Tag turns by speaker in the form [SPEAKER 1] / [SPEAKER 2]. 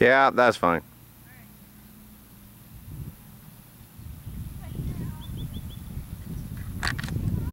[SPEAKER 1] Yeah, that's fine.